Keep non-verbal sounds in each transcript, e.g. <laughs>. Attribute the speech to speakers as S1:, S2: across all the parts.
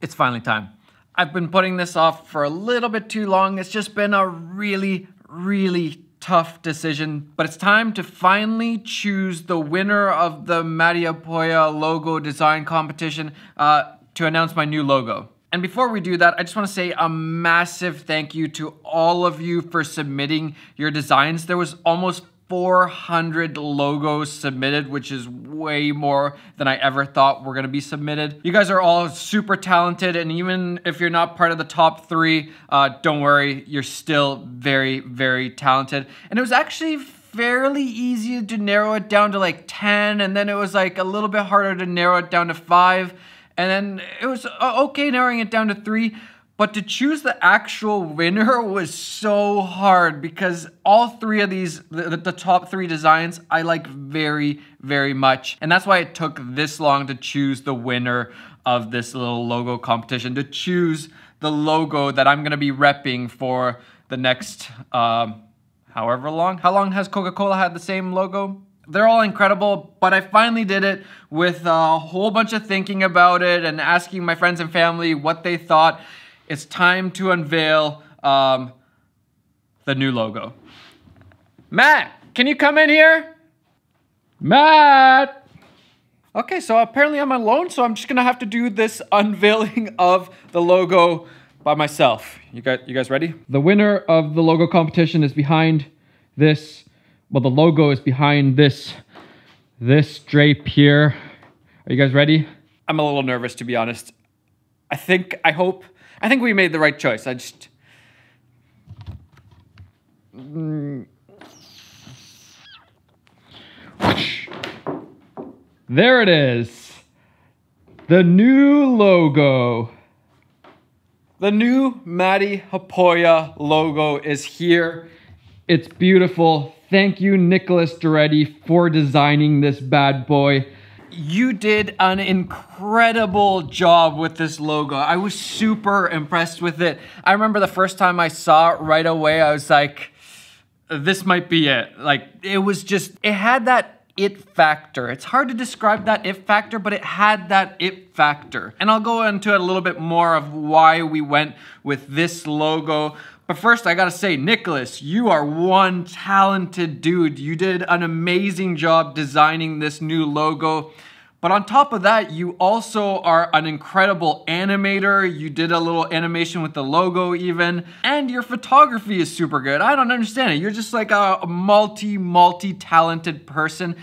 S1: It's finally time. I've been putting this off for a little bit too long. It's just been a really, really tough decision, but it's time to finally choose the winner of the Matti Haapoja logo design competition uh, to announce my new logo. And before we do that, I just want to say a massive thank you to all of you for submitting your designs. There was almost 400 logos submitted, which is way more than I ever thought were gonna be submitted. You guys are all super talented, and even if you're not part of the top three, uh, don't worry, you're still very, very talented. And it was actually fairly easy to narrow it down to like 10, and then it was like a little bit harder to narrow it down to five, and then it was uh, okay narrowing it down to three. But to choose the actual winner was so hard because all three of these, the, the, top three designs, I like very, very much. And that's why it took this long to choose the winner of this little logo competition, to choose the logo that I'm gonna be repping for the next, um, however long. How long has Coca-Cola had the same logo? they're all incredible, but I finally did it with a whole bunch of thinking about it and asking my friends and family what they thought it's time to unveil um, the new logo. Matt, can you come in here? Matt! Okay, so apparently I'm alone, so I'm just gonna have to do this <laughs> unveiling of the logo by myself. You guys, you guys ready? The winner of the logo competition is behind this, well, the logo is behind this, this drape here. Are you guys ready? I'm a little nervous, to be honest. I think, I hope I think we made the right choice. I just. Mm. There it is. The new logo. The new Matti Haapoja logo is here. It's beautiful. Thank you, Nicolas Doretti, for designing this bad boy you did an incredible job with this logo. I was super impressed with it. I remember the first time I saw it right away, I was like, this might be it. Like, it was just, it had that it factor. It's hard to describe that it factor, but it had that it factor. And I'll go into a little bit more of why we went with this logo. But first, I gotta say, Nicolas, you are one talented dude. You did an amazing job designing this new logo. But on top of that, you also are an incredible animator. You did a little animation with the logo even. And your photography is super good. I don't understand it. You're just like a multi, multi-talented person.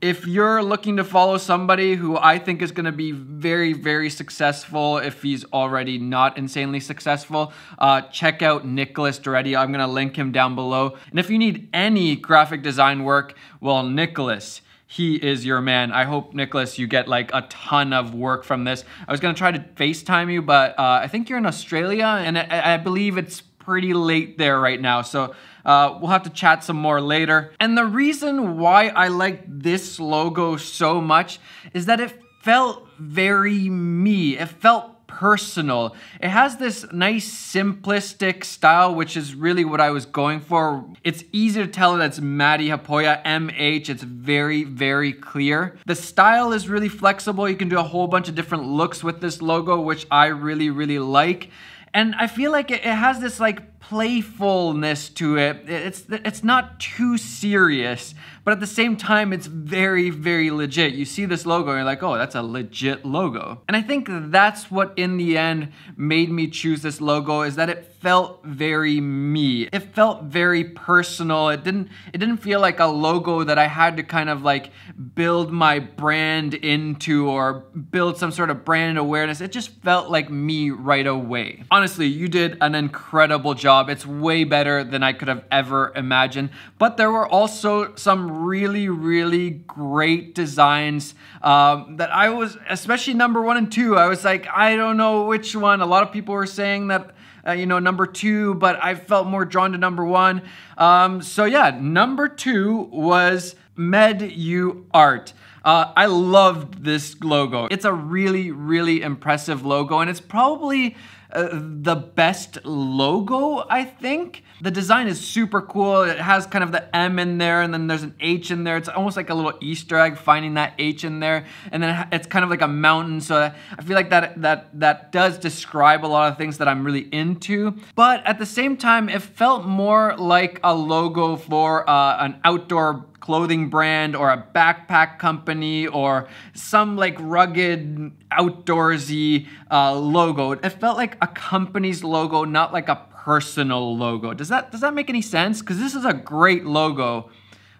S1: If you're looking to follow somebody who I think is gonna be very, very successful if he's already not insanely successful, uh, check out Nicolas Doretti. I'm gonna link him down below. And if you need any graphic design work, well, Nicolas, he is your man. I hope, Nicolas, you get like a ton of work from this. I was gonna try to FaceTime you, but uh, I think you're in Australia and I, I, believe it's pretty late there right now. So uh, we'll have to chat some more later. And the reason why I like this logo so much is that it felt very me. It felt personal. It has this nice simplistic style, which is really what I was going for. It's easy to tell that it's Matti Haapoja, MH. It's very, very clear. The style is really flexible. You can do a whole bunch of different looks with this logo, which I really, really like. And I feel like it, has this like playfulness to it. It's it's not too serious, but at the same time, it's very, very legit. You see this logo, and you're like, oh, that's a legit logo. And I think that's what in the end made me choose this logo is that it felt very me. It felt very personal. It didn't it didn't feel like a logo that I had to kind of like build my brand into or build some sort of brand awareness. It just felt like me right away. Honestly, you did an incredible job. It's way better than I could have ever imagined. But there were also some really, really great designs um, that I was, especially number one and two, I was like, I don't know which one. A lot of people were saying that, uh, you know, number two, but I felt more drawn to number one. Um, so yeah, number two was Med Art. Uh, I loved this logo. It's a really, really impressive logo, and it's probably uh, the best logo, I think. The design is super cool. It has kind of the M in there and then there's an H in there. It's almost like a little Easter egg finding that H in there. And then it's kind of like a mountain. So I feel like that, that, that does describe a lot of things that I'm really into. But at the same time, it felt more like a logo for uh, an outdoor clothing brand or a backpack company or some like rugged outdoorsy uh, logo. It felt like a company's logo, not like a personal logo. Does that does that make any sense? Because this is a great logo.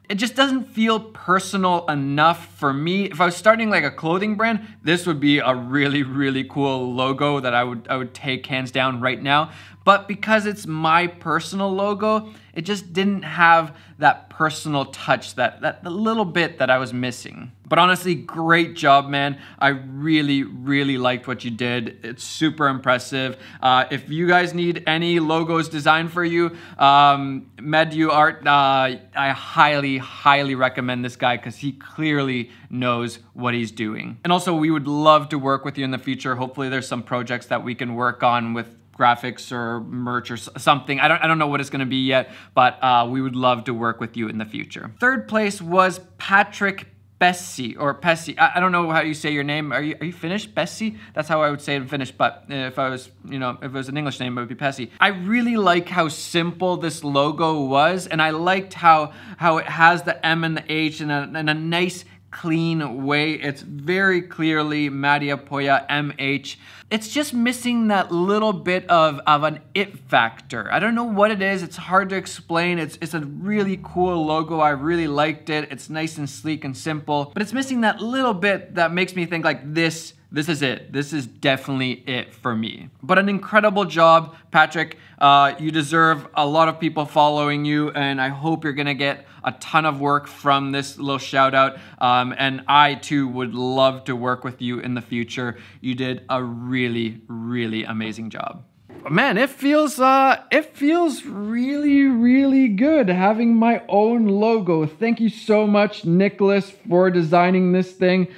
S1: It just doesn't feel personal enough for me. If I was starting like a clothing brand, this would be a really, really cool logo that I would I would take hands down right now. But because it's my personal logo, it just didn't have that personal touch, that, that little bit that I was missing. But honestly, great job, man. I really, really liked what you did. It's super impressive. Uh, if you guys need any logos designed for you, um, Medyou Art, uh, I highly, highly recommend this guy because he clearly knows what he's doing. And also, we would love to work with you in the future. Hopefully, there's some projects that we can work on with graphics or merch or something. I don't, I don't know what it's gonna be yet, but uh, we would love to work with you in the future. Third place was Patrick Bessie or Pessi. I, I, don't know how you say your name. Are you are you Finnish? Bessie? That's how I would say it in Finnish. But if I was, you know, if it was an English name, it would be Pessi. I really like how simple this logo was, and I liked how how it has the M and the H and a, and a nice clean way. It's very clearly Matti Haapoja MH. It's just missing that little bit of, of an it factor. I don't know what it is. It's hard to explain. It's, it's a really cool logo. I really liked it. It's nice and sleek and simple, but it's missing that little bit that makes me think like this this is it. This is definitely it for me. But an incredible job, Patrick. Uh, you deserve a lot of people following you, and I hope you're gonna get a ton of work from this little shout out. Um, and I too would love to work with you in the future. You did a really, really amazing job man, it feels uh it feels really really good having my own logo. Thank you so much Nicolas for designing this thing.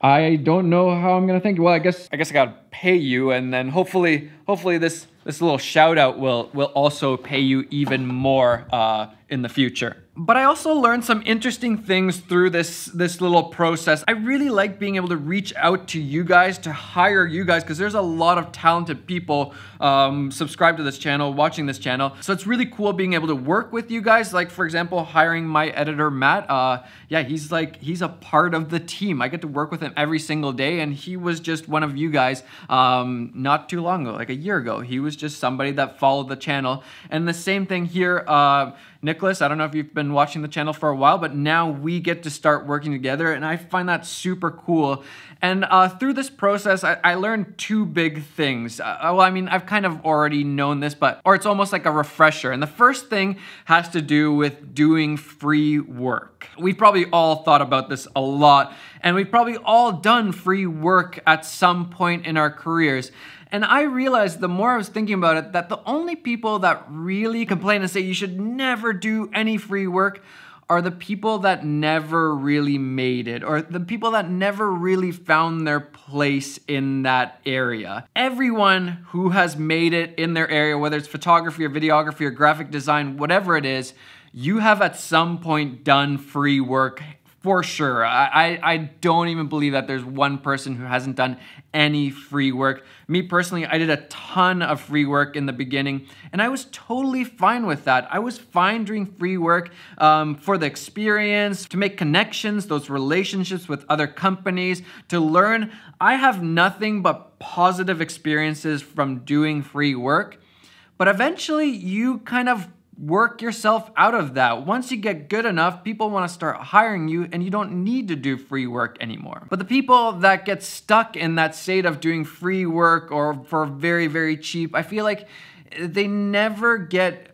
S1: I don't know how I'm gonna thank you. Well, I guess I guess I gotta pay you, and then hopefully, hopefully this this little shout out will will also pay you even more uh, in the future. But I also learned some interesting things through this, this little process. I really like being able to reach out to you guys, to hire you guys, because there's a lot of talented people um, subscribed to this channel, watching this channel. So it's really cool being able to work with you guys. Like for example, hiring my editor, Matt. Uh, yeah, he's like, he's a part of the team. I get to work with him every single day and he was just one of you guys um, not too long ago, like a year ago. He was just somebody that followed the channel. And the same thing here, uh, Nicolas, I don't know if you've been watching the channel for a while, but now we get to start working together, and I find that super cool. And uh, through this process, I, I, learned two big things. Uh, well, I mean, I've kind of already known this, but, or it's almost like a refresher. And the first thing has to do with doing free work. We've probably all thought about this a lot, and we've probably all done free work at some point in our careers. And I realized the more I was thinking about it that the only people that really complain and say you should never do any free work are the people that never really made it or the people that never really found their place in that area. Everyone who has made it in their area, whether it's photography or videography or graphic design, whatever it is, you have at some point done free work for sure. I, I, don't even believe that there's one person who hasn't done any free work. Me personally, I did a ton of free work in the beginning, and I was totally fine with that. I was fine doing free work um, for the experience, to make connections, those relationships with other companies, to learn. I have nothing but positive experiences from doing free work. But eventually, you kind of work yourself out of that. Once you get good enough, people want to start hiring you and you don't need to do free work anymore. But the people that get stuck in that state of doing free work or for very, very cheap, I feel like they never get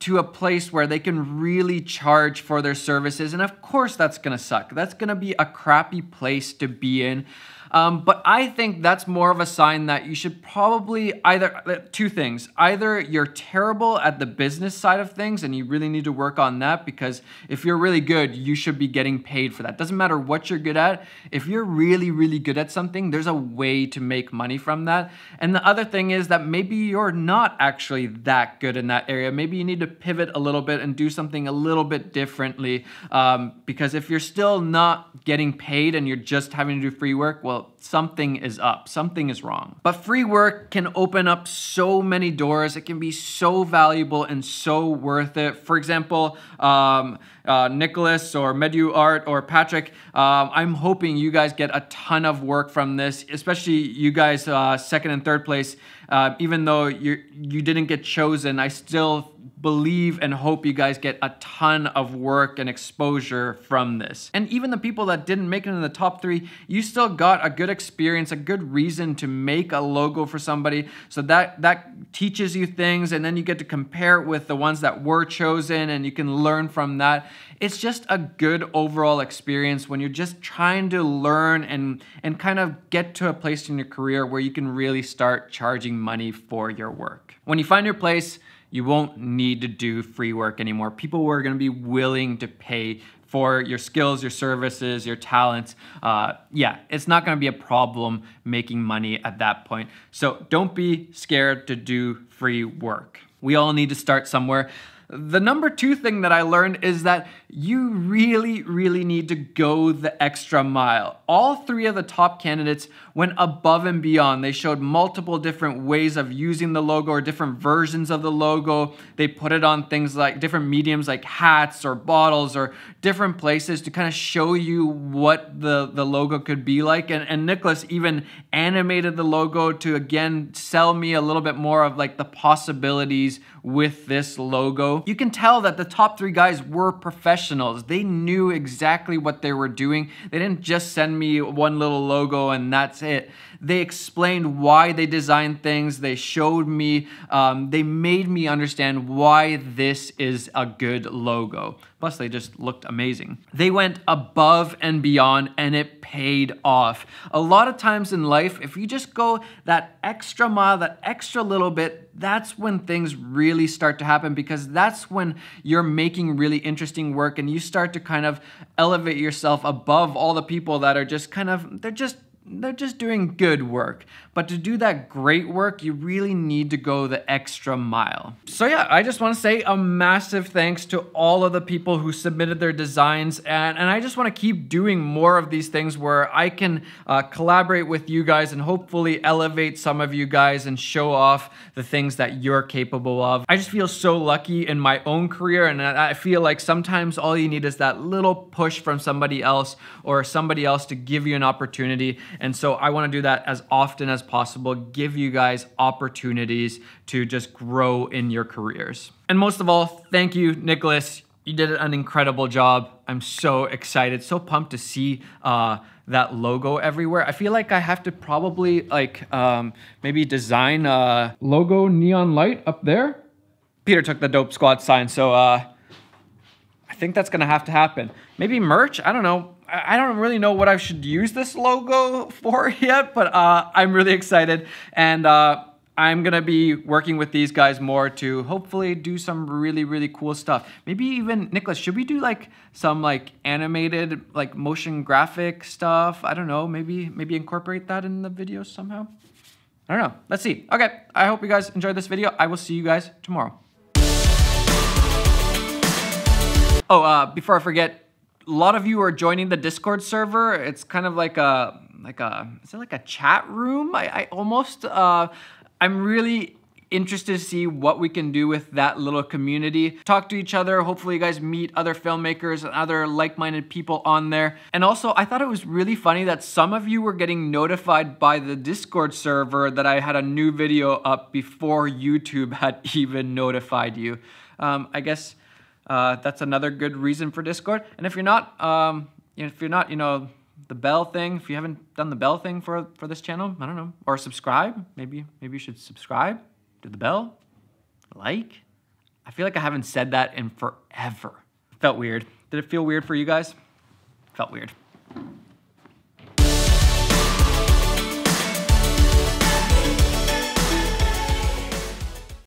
S1: to a place where they can really charge for their services. And of course, that's gonna suck. That's gonna be a crappy place to be in. Um, but I think that's more of a sign that you should probably either, uh, two things. Either you're terrible at the business side of things and you really need to work on that because if you're really good, you should be getting paid for that. Doesn't matter what you're good at. If you're really, really good at something, there's a way to make money from that. And the other thing is that maybe you're not actually that good in that area. Maybe you need to pivot a little bit and do something a little bit differently. Um, because if you're still not getting paid and you're just having to do free work, well, about something is up, something is wrong. But free work can open up so many doors. It can be so valuable and so worth it. For example, um, uh, Nicolas or Medyou Art or Patrick, um, I'm hoping you guys get a ton of work from this, especially you guys uh, second and third place. Uh, even though you you didn't get chosen, I still believe and hope you guys get a ton of work and exposure from this. And even the people that didn't make it in the top three, you still got a good experience, a good reason to make a logo for somebody. So that, that teaches you things and then you get to compare it with the ones that were chosen and you can learn from that. It's just a good overall experience when you're just trying to learn and, and kind of get to a place in your career where you can really start charging money for your work. When you find your place, you won't need to do free work anymore. People are going to be willing to pay for your skills, your services, your talents. Uh, yeah, it's not going to be a problem making money at that point. So don't be scared to do free work. We all need to start somewhere. The number two thing that I learned is that you really, really need to go the extra mile. All three of the top candidates went above and beyond. They showed multiple different ways of using the logo or different versions of the logo. They put it on things like different mediums like hats or bottles or different places to kind of show you what the, the logo could be like. And, and Nicolas even animated the logo to again sell me a little bit more of like the possibilities with this logo. You can tell that the top three guys were professionals. They knew exactly what they were doing. They didn't just send me one little logo and that's it. They explained why they designed things. They showed me, um, they made me understand why this is a good logo. Plus, they just looked amazing. They went above and beyond and it paid off. A lot of times in life, if you just go that extra mile, that extra little bit, that's when things really start to happen because that's when you're making really interesting work and you start to kind of elevate yourself above all the people that are just kind of, they're just they're just doing good work. But to do that great work, you really need to go the extra mile. So yeah, I just want to say a massive thanks to all of the people who submitted their designs. And, and I just want to keep doing more of these things where I can uh, collaborate with you guys and hopefully elevate some of you guys and show off the things that you're capable of. I just feel so lucky in my own career. And I feel like sometimes all you need is that little push from somebody else or somebody else to give you an opportunity. And so I want to do that as often as possible, give you guys opportunities to just grow in your careers. And most of all, thank you, Nicolas. You did an incredible job. I'm so excited, so pumped to see uh, that logo everywhere. I feel like I have to probably like um, maybe design a logo neon light up there. Peter took the Dope Squad sign, so uh, I think that's gonna have to happen. Maybe merch, I don't know. I don't really know what I should use this logo for <laughs> yet, but uh, I'm really excited. And uh, I'm gonna be working with these guys more to hopefully do some really, really cool stuff. Maybe even, Nicolas, should we do like some like animated, like motion graphic stuff? I don't know, maybe, maybe incorporate that in the video somehow? I don't know, let's see. Okay, I hope you guys enjoyed this video. I will see you guys tomorrow. Oh, uh, before I forget, a lot of you are joining the Discord server. It's kind of like a like a is it like a chat room? I, I almost uh, I'm really interested to see what we can do with that little community. Talk to each other. Hopefully you guys meet other filmmakers and other like-minded people on there. And also I thought it was really funny that some of you were getting notified by the Discord server that I had a new video up before YouTube had <laughs> even notified you. Um, I guess uh, that's another good reason for Discord. And if you're not, um, if you're not, you know, the bell thing, if you haven't done the bell thing for for this channel, I don't know, or subscribe, maybe maybe you should subscribe to the bell, like. I feel like I haven't said that in forever. Felt weird. Did it feel weird for you guys? Felt weird.